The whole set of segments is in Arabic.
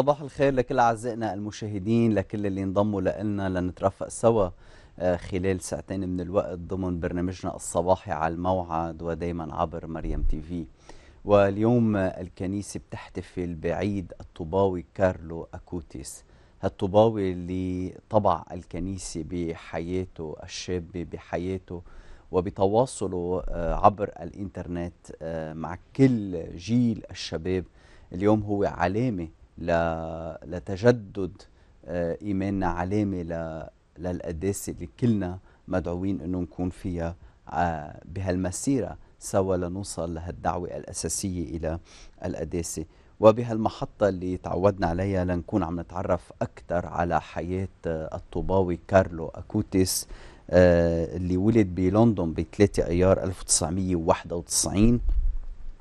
صباح الخير لكل أعزائنا المشاهدين لكل اللي انضموا لنا لنترافق سوا آه، خلال ساعتين من الوقت ضمن برنامجنا الصباحي على الموعد ودايما عبر مريم تي في. واليوم الكنيسة بتحتفل بعيد الطوباوي كارلو أكوتيس هالطوباوي اللي طبع الكنيسة بحياته الشابة بحياته وبتواصله آه، عبر الإنترنت آه، مع كل جيل الشباب. اليوم هو علامة لتجدد آه، إيماننا علامة للقداسة اللي كلنا مدعوين أنه نكون فيها آه، بهالمسيرة سوا لنوصل لهالدعوة الأساسية إلى القداسة. وبهالمحطة اللي تعودنا عليها لنكون عم نتعرف أكثر على حياة آه، الطوباوي كارلو أكوتيس اللي ولد بلندن ب 3 ايار 1991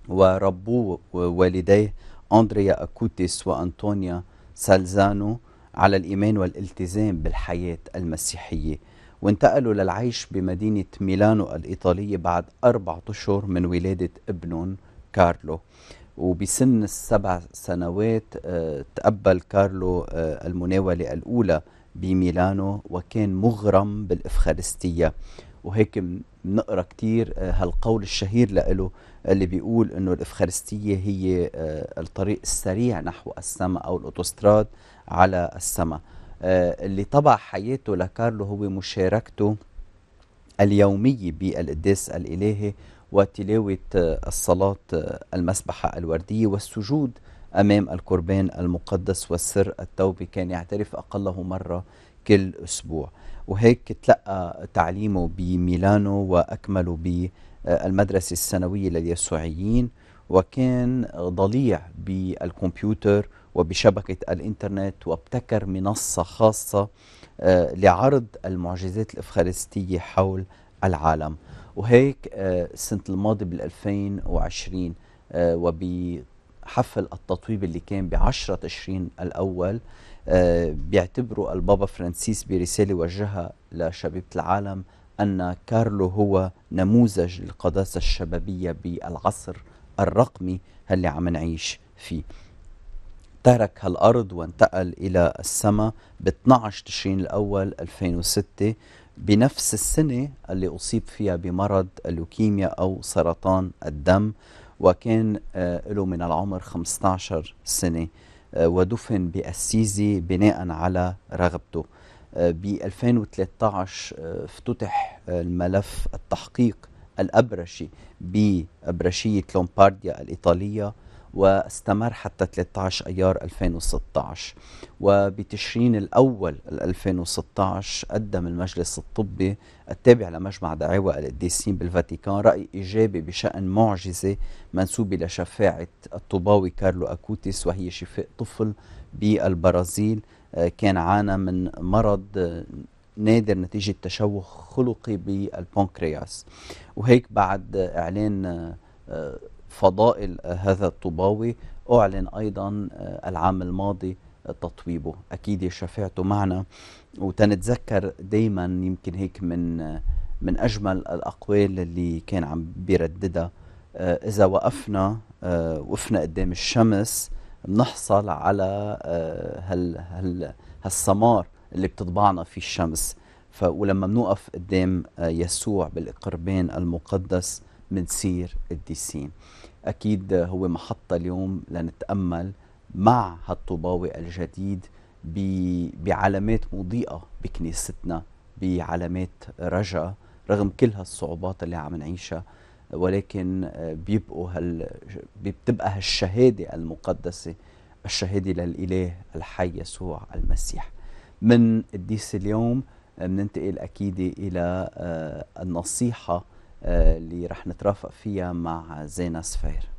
وربوه والديه أندريا أكوتيس وأنطونيا سالزانو على الإيمان والالتزام بالحياة المسيحية. وانتقلوا للعيش بمدينة ميلانو الإيطالية بعد أربعة أشهر من ولادة ابنهم كارلو. وبسن السبع سنوات آه، تقبل كارلو آه، المناولة الأولى بميلانو وكان مغرم بالإفخارستية. وهيك بنقرا كثير آه، هالقول الشهير له اللي بيقول إنه الإفخارستية هي آه، الطريق السريع نحو السماء أو الأوتوستراد على السماء. آه، اللي طبع حياته لكارلو هو مشاركته اليومية بالقداس الإلهي وتلاوة الصلاة المسبحة الوردية والسجود أمام القربان المقدس والسر التوبة. كان يعترف أقله مرة كل أسبوع. وهيك تلقى تعليمه بميلانو وأكمله بالمدرسة الثانوية لليسوعيين وكان ضليع بالكمبيوتر وبشبكة الإنترنت وابتكر منصة خاصة آه، لعرض المعجزات الإفخارستية حول العالم. وهيك آه، السنة الماضية بال 2020 آه، وبحفل التطويب اللي كان بعشرة تشرين الأول بيعتبروا البابا فرانسيس برسالة وجهها لشبيبة العالم أن كارلو هو نموذج للقداسة الشبابية بالعصر الرقمي اللي عم نعيش فيه. ترك هالأرض وانتقل إلى السماء ب 12 تشرين الأول 2006 بنفس السنة اللي أصيب فيها بمرض اللوكيميا أو سرطان الدم وكان آه، له من العمر 15 سنة. ودفن بأسيزي بناء على رغبته. آه، ب 2013 آه، افتتح الملف التحقيق الأبرشي بأبرشية لومبارديا الإيطالية. واستمر حتى 13 أيار 2016 وبتشرين الأول 2016 قدم المجلس الطبي التابع لمجمع دعاوى القديسين بالفاتيكان رأي إيجابي بشأن معجزة منسوبة لشفاعة الطوباوي كارلو أكوتيس وهي شفاء طفل بالبرازيل. آه، كان عانى من مرض نادر نتيجة تشوه خلقي بالبنكرياس. وهيك بعد إعلان آه، فضائل هذا الطوباوي أعلن أيضا آه، العام الماضي تطويبه. أكيد شفاعته معنا. وتنتذكر دايما يمكن هيك من آه، من أجمل الأقوال اللي كان عم بيرددها. آه، إذا وقفنا وقفنا قدام الشمس بنحصل على هال هال هالسمار اللي بتطبعنا فيه الشمس. ولما بنوقف قدام يسوع بالقربان المقدس منصير قديسين أكيد هو محطة اليوم لنتأمل مع هالطوباوي الجديد بعلامات مضيئة بكنيستنا بعلامات رجاء رغم كل هالصعوبات اللي عم نعيشها ولكن بيبقوا هال بتبقى هالشهادة المقدسة الشهادة للإله الحي يسوع المسيح. من قديس اليوم بننتقل أكيد إلى آه، النصيحة اللي رح نترافق فيها مع زينة سفير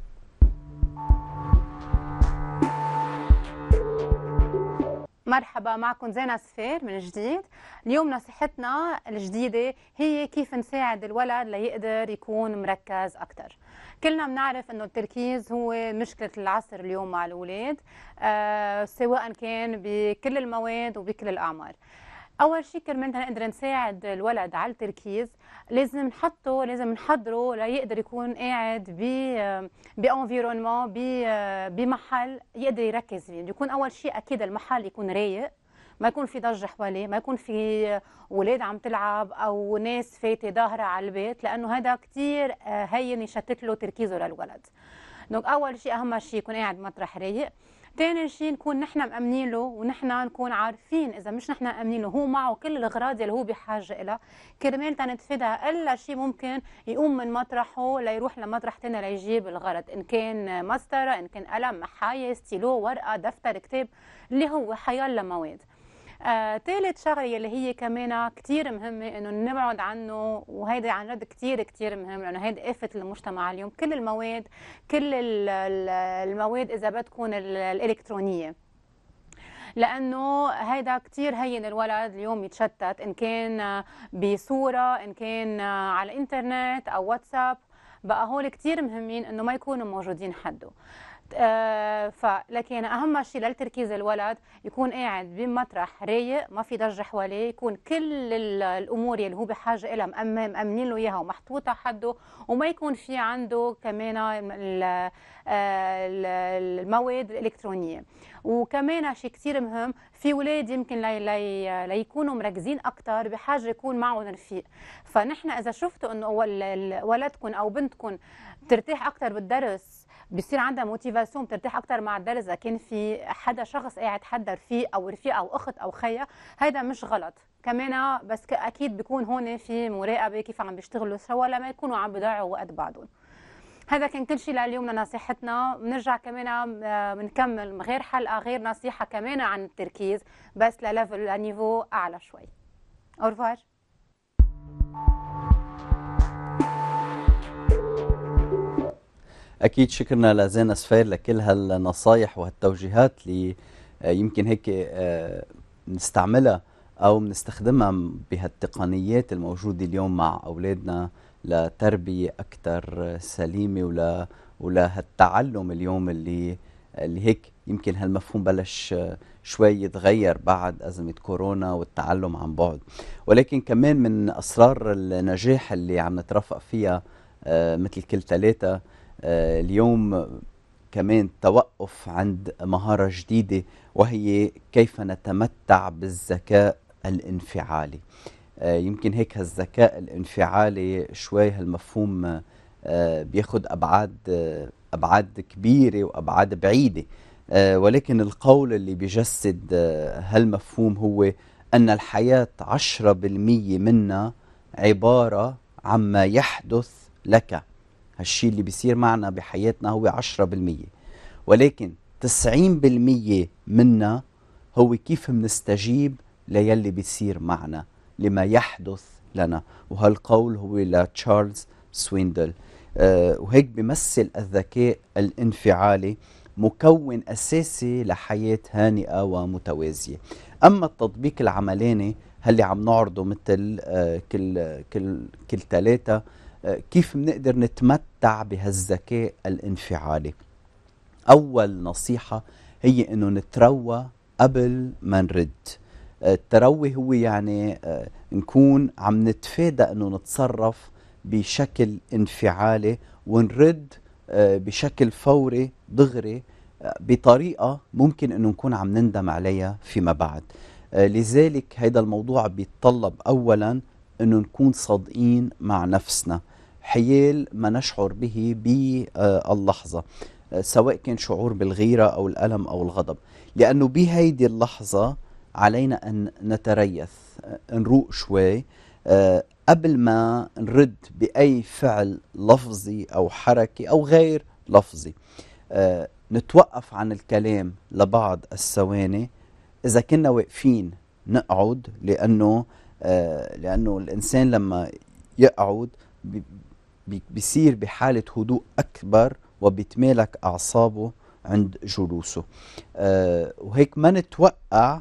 مرحبا معكم زينة سفير من جديد. اليوم نصيحتنا الجديدة هي كيف نساعد الولد ليقدر يكون مركز أكثر كلنا بنعرف إنه التركيز هو مشكلة العصر اليوم مع الأولاد آه سواء كان بكل المواد وبكل الأعمار. أول شيء كرمال نقدر نساعد الولد على التركيز لازم نحطه لازم نحضره ليقدر يكون قاعد ب ب environnement بمحل يقدر يركز فيه. يكون أول شيء أكيد المحل يكون رايق ما يكون في ضجة حواليه ما يكون في أولاد عم تلعب أو ناس فايته ظاهرة على البيت لأنه هذا كثير آه، هين يشتت له تركيزه للولد. دونك أول شيء أهم شيء يكون قاعد مطرح رايق. ثاني شيء نكون نحن مأمنين له ونحن نكون عارفين إذا مش نحن مأمنين له هو معه كل الأغراض اللي هو بحاجة لها كرمال تنتفادى ألا شيء ممكن يقوم من مطرحه ليروح لمطرح ثاني ليجيب الغرض إن كان مسطره إن كان قلم محاية ستيلو ورقة دفتر كتاب اللي هو حيالله مواد ثالث آه، شغلة اللي هي كمان كثير مهمة إنه نبعد عنه وهيدا عن جد كثير كثير مهم لأنه هيدا آفة المجتمع اليوم. كل المواد كل المواد إذا بدكم الإلكترونية. لأنه هيدا كثير هين الولد اليوم يتشتت إن كان بصورة إن كان على الإنترنت أو واتساب بقى هول كثير مهمين إنه ما يكونوا موجودين حده. فلكن أهم شيء للتركيز الولد يكون قاعد بمطرح رايق ما في ضجة حواليه يكون كل الأمور اللي هو بحاجة لها مأمنين له إياها ومحطوطة حده وما يكون في عنده كمان آه، المواد الإلكترونية. وكمان شيء كثير مهم في أولاد يمكن لي لي ليكونوا مركزين أكثر بحاجة يكون معهم رفيق. فنحن إذا شفتوا إنه ولدكم أو بنتكم بترتاح أكثر بالدرس بصير عندها موتيفاسيون بترتاح أكثر مع الدرس إذا كان في حدا شخص قاعد حدا رفيق أو رفيق أو أخت أو خيا هيدا مش غلط. كمان بس أكيد بيكون هون في مراقبة كيف عم بيشتغلوا سوا لما يكونوا عم بيضيعوا وقت بعضهم. هذا كان كل شيء لليوم لنصيحتنا. بنرجع كمان بنكمل غير حلقة غير نصيحة كمان عن التركيز بس لل level ل niveau أعلى شوي. Au revoir أكيد شكرنا لزينة سفير لكل هالنصايح وهالتوجيهات اللي آه، يمكن هيك آه، نستعملها أو بنستخدمها بهالتقنيات الموجودة اليوم مع أولادنا لتربية أكثر سليمة ولا ولهالتعلم اليوم اللي اللي هيك يمكن هالمفهوم بلش آه، شوي يتغير بعد أزمة كورونا والتعلم عن بعد. ولكن كمان من أسرار النجاح اللي عم نترفق فيها مثل كل ثلاثة اليوم كمان توقف عند مهارة جديدة وهي كيف نتمتع بالذكاء الانفعالي. آه، يمكن هيك هالذكاء الانفعالي شوي هالمفهوم آه، بياخد أبعاد أبعاد كبيرة وأبعاد بعيدة. ولكن القول اللي بيجسد هالمفهوم هو أن الحياة عشرة بالمية منا عبارة عما يحدث لك. هالشيء اللي بيصير معنا بحياتنا هو 10% ولكن 90% منا هو كيف منستجيب ليلي بيصير معنا لما يحدث لنا. وهالقول هو لتشارلز سويندل. أه وهيك بيمثل الذكاء الانفعالي مكون أساسي لحياة هانئة ومتوازية. أما التطبيق العملاني هاللي عم نعرضه مثل أه كل كل كل ثلاثة كيف بنقدر نتمتع بهالذكاء الانفعالي؟ أول نصيحة هي إنه نتروى قبل ما نرد. التروي هو يعني آه، نكون عم نتفادى إنه نتصرف بشكل انفعالي ونرد آه، بشكل فوري دغري آه، بطريقة ممكن إنه نكون عم نندم عليها فيما بعد. لذلك هذا الموضوع بيتطلب اولا إنه نكون صادقين مع نفسنا. حيال ما نشعر به باللحظة آه، سواء كان شعور بالغيرة أو الألم أو الغضب. لأنه بهيدي اللحظة علينا أن نتريث آه، نروق شوي آه، قبل ما نرد بأي فعل لفظي أو حركي أو غير لفظي. نتوقف عن الكلام لبعض الثواني. إذا كنا واقفين نقعد لأنه لأنه الإنسان لما يقعد بيصير بحالة هدوء أكبر وبتمالك أعصابه عند جلوسه. آه وهيك ما نتوقع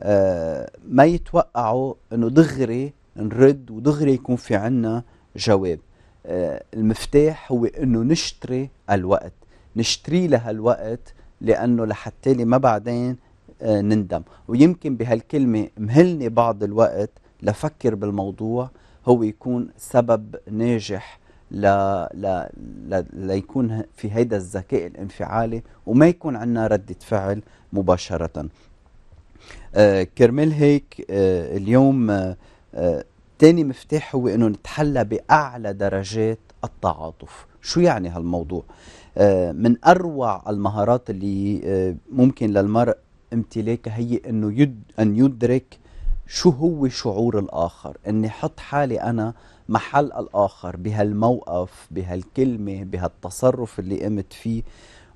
آه ما يتوقعوا إنه دغري نرد ودغري يكون في عنا جواب. آه المفتاح هو إنه نشتري الوقت نشتري لها الوقت لأنه لحتى ما بعدين آه، نندم. ويمكن بهالكلمة مهلني بعض الوقت لفكر بالموضوع هو يكون سبب ناجح ل... ل... ل... ليكون في هيدا الذكاء الانفعالي وما يكون عندنا ردة فعل مباشرة. آه كرمال هيك آه اليوم آه آه تاني مفتاح هو إنه نتحلى بأعلى درجات التعاطف. شو يعني هالموضوع؟ آه من أروع المهارات اللي آه ممكن للمرء امتلاكها هي إنه يد أن يدرك شو هو شعور الآخر؟ إني أحط حالي أنا محل الآخر بهالموقف بهالكلمة بهالتصرف اللي قمت فيه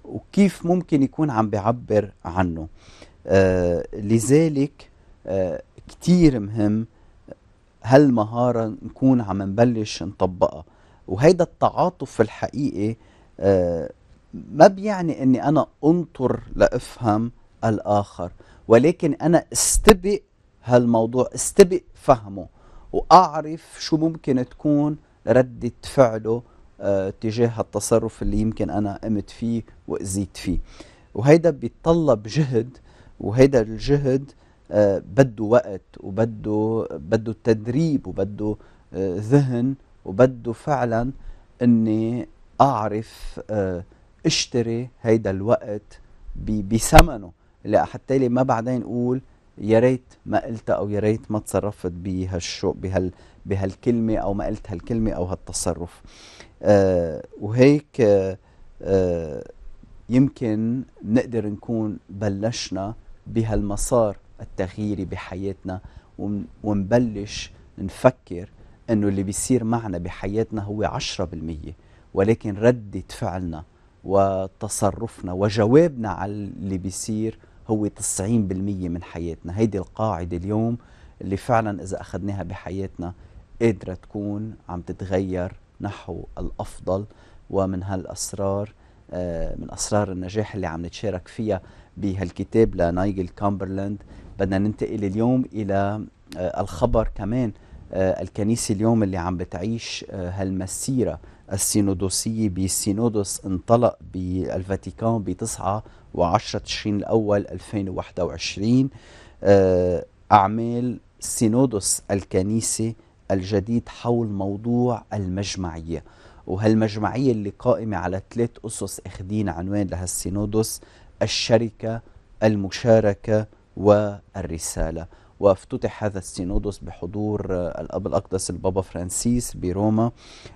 وكيف ممكن يكون عم بيعبر عنه. آه لذلك آه كتير مهم هالمهارة نكون عم نبلش نطبقها. وهيدا التعاطف في الحقيقة آه ما بيعني إني أنا أنطر لأفهم الآخر ولكن أنا أستبق هالموضوع. استبق فهمه وأعرف شو ممكن تكون ردة فعله آه تجاه التصرف اللي يمكن أنا قمت فيه واذيت فيه. وهيدا بيتطلب جهد وهيدا الجهد آه بده وقت وبده بده تدريب وبده آه ذهن وبده فعلا إني أعرف أشتري هيدا الوقت بثمنه. حتى لي ما بعدين أقول يا ريت ما قلتها أو يا ريت ما تصرفت بهالشو بهال بهالكلمة أو ما قلت هالكلمة أو هالتصرف. آه وهيك آه آه يمكن نقدر نكون بلشنا بهالمسار التغييري بحياتنا ونبلش نفكر إنه اللي بيصير معنا بحياتنا هو عشرة بالمية ولكن ردة فعلنا وتصرفنا وجوابنا على اللي بيصير هو 90% من حياتنا. هيدي القاعدة اليوم اللي فعلا إذا أخذناها بحياتنا قادرة تكون عم تتغير نحو الأفضل ومن هالأسرار من أسرار النجاح اللي عم نتشارك فيها بهالكتاب لنايجل كامبرلاند. بدنا ننتقل اليوم إلى الخبر كمان الكنيسة اليوم اللي عم بتعيش هالمسيرة السينودوسية بسينودوس انطلق بالفاتيكان ب 9 و10 تشرين الأول 2021 أعمال سينودوس الكنيسة الجديد حول موضوع المجمعية. وهالمجمعية اللي قائمة على ثلاث أسس أخذين عنوان لهالسينودوس الشركة المشاركة والرسالة. وافتتح هذا السينودوس بحضور الأب الأقدس البابا فرانسيس بروما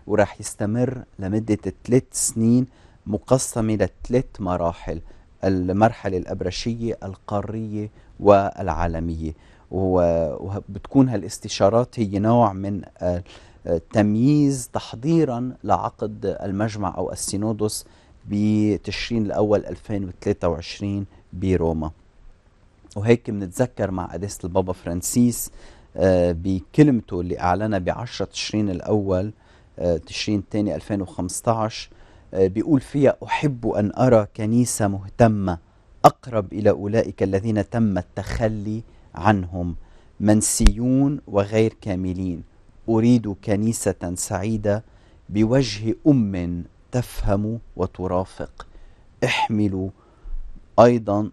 وراح يستمر لمدة ثلاث سنين مقسمة لثلاث مراحل المرحلة الأبرشية القارية والعالمية. وبتكون هالاستشارات هي نوع من تمييز تحضيرا لعقد المجمع أو السينودوس بتشرين الأول 2023 بروما. وهيك بنتذكر مع قداسة البابا فرانسيس بكلمته اللي أعلنها ب 10 تشرين الأول تشرين الثاني 2015 بيقول فيها أحب أن أرى كنيسة مهتمة أقرب إلى أولئك الذين تم التخلي عنهم منسيون وغير كاملين. أريد كنيسة سعيدة بوجه أم تفهم وترافق. احملوا أيضا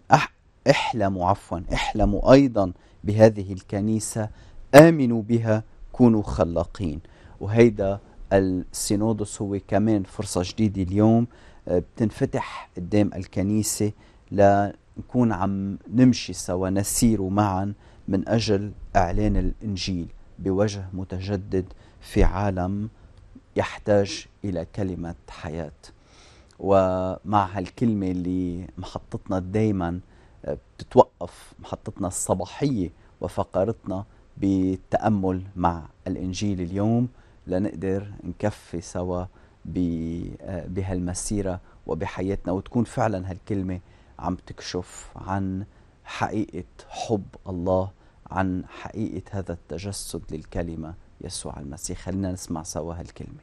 احلموا عفوا احلموا أيضا بهذه الكنيسة. آمنوا بها كونوا خلاقين. وهيدا السينودوس هو كمان فرصة جديدة اليوم بتنفتح قدام الكنيسة لنكون عم نمشي سوا نسير معا من أجل إعلان الإنجيل بوجه متجدد في عالم يحتاج إلى كلمة حياة. ومع هالكلمة اللي محطتنا دايما بتتوقف محطتنا الصباحية وفقرتنا بالتأمل مع الإنجيل اليوم لنقدر نكفي سوا بهالمسيرة وبحياتنا وتكون فعلا هالكلمة عم تكشف عن حقيقة حب الله عن حقيقة هذا التجسد للكلمة يسوع المسيح. خلينا نسمع سوا هالكلمة.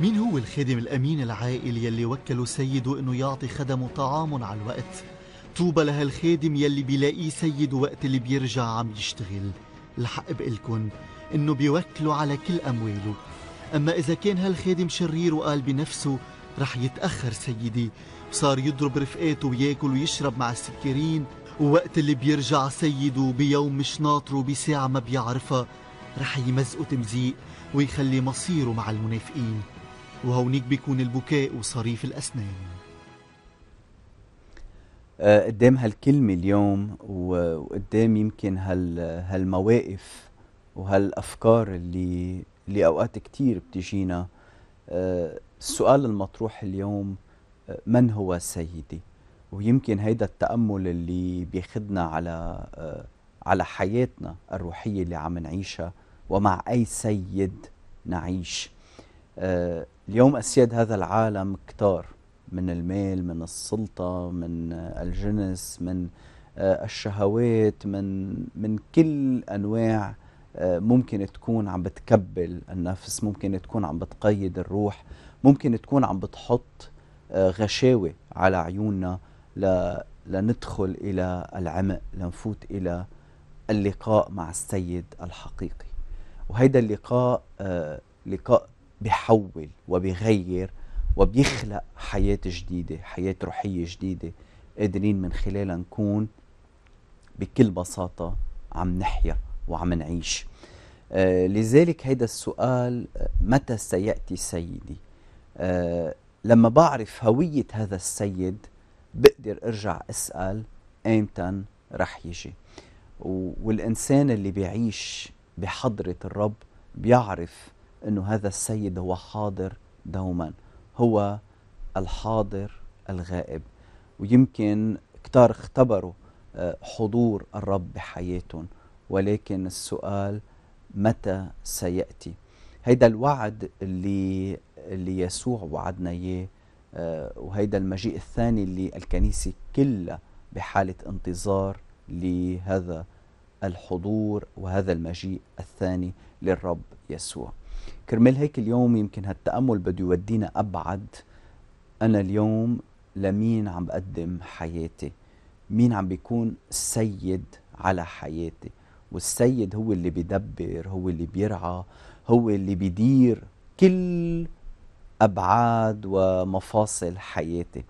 مين هو الخادم الأمين العائل يلي وكله سيده إنه يعطي خدمه طعام على الوقت؟ طوبى لهالخادم يلي بيلاقيه سيده وقت اللي بيرجع عم يشتغل. الحق بقلكن إنه بيوكله على كل أمواله. أما إذا كان هالخادم شرير وقال بنفسه رح يتأخر سيدي وصار يضرب رفقاته وياكل ويشرب مع السكرين ووقت اللي بيرجع سيده بيوم مش ناطره بساعة ما بيعرفها رح يمزقه تمزيق ويخلي مصيره مع المنافقين. وهونيك بيكون البكاء وصريف الأسنان. قدام هالكلمة اليوم وقدام يمكن هال هالمواقف وهالأفكار اللي اللي أوقات كتير بتجينا. آه، السؤال المطروح اليوم آه، من هو سيدي؟ ويمكن هيدا التأمل اللي بياخدنا على على حياتنا الروحية اللي عم نعيشها ومع أي سيد نعيش. اليوم أسياد هذا العالم كتار. من المال من السلطة من الجنس من آه، الشهوات من من كل أنواع آه، ممكن تكون عم بتكبل النفس ممكن تكون عم بتقيد الروح ممكن تكون عم بتحط آه، غشاوة على عيوننا لندخل إلى العمق لنفوت إلى اللقاء مع السيد الحقيقي. وهيدا اللقاء لقاء بحول وبغير وبيخلق حياة جديدة حياة روحية جديدة قادرين من خلالها نكون بكل بساطة عم نحيا وعم نعيش. آه لذلك هيدا السؤال آه، متى سيأتي سيدي؟ آه لما بعرف هوية هذا السيد بقدر أرجع أسأل ايمتى رح يجي. والإنسان اللي بيعيش بحضرة الرب بيعرف إنه هذا السيد هو حاضر دوما. هو الحاضر الغائب. ويمكن كتار اختبروا آه، حضور الرب بحياتهم ولكن السؤال متى سيأتي؟ هيدا الوعد اللي اللي يسوع وعدنا إياه آه، وهيدا المجيء الثاني اللي الكنيسة كلها بحالة انتظار لهذا الحضور وهذا المجيء الثاني للرب يسوع. كرمال هيك اليوم يمكن هالتأمل بده يودينا أبعد. أنا اليوم لمين عم بقدم حياتي؟ مين عم بيكون السيد على حياتي؟ والسيد هو اللي بيدبر هو اللي بيرعى هو اللي بيدير كل أبعاد ومفاصل حياتي.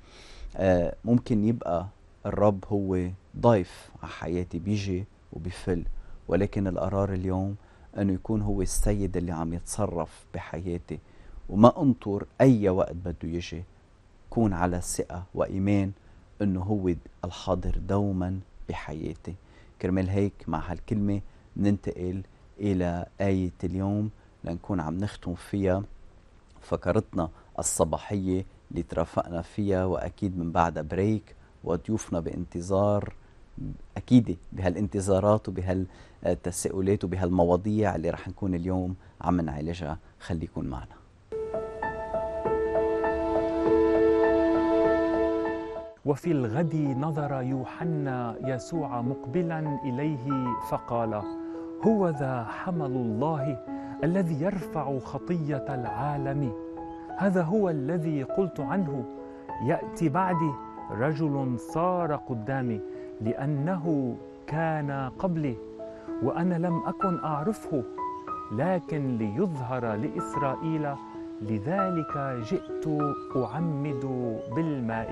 آه ممكن يبقى الرب هو ضيف على حياتي بيجي وبيفل. ولكن القرار اليوم انه يكون هو السيد اللي عم يتصرف بحياتي. وما أنطر أي وقت بده يجي كون على ثقة وإيمان إنه هو الحاضر دوما بحياتي. كرمال هيك مع هالكلمة ننتقل إلى آية اليوم لنكون عم نختم فيها فكرتنا الصباحية اللي ترافقنا فيها وأكيد من بعدها بريك وضيوفنا بانتظار أكيد بهالانتظارات وبهالتساؤلات وبهالمواضيع اللي رح نكون اليوم عم نعالجها. خليكم معنا. وفي الغد نظر يوحنا يسوع مقبلا إليه فقال هو ذا حمل الله الذي يرفع خطية العالم. هذا هو الذي قلت عنه. يأتي بعدي رجل صار قدامي. لأنه كان قبلي وأنا لم أكن أعرفه لكن ليظهر لإسرائيل لذلك جئت أعمد بالماء.